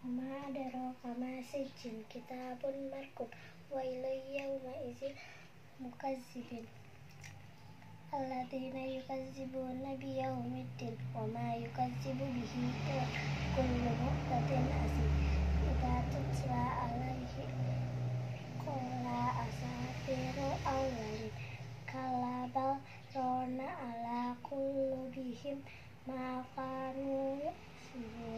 sijjin Wama adraka ma sijjin kitabun markum Wailu yawma izin mukazzibin. Alladzina yukazzibuna biyaumiddin Wama yukazzibu bihi kullu mu'tadin asim Idza tutla alaihi Qala asatiru awalin Kala bal rona ala qulubihim ma kanu yaksibun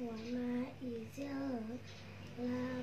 我们已经拉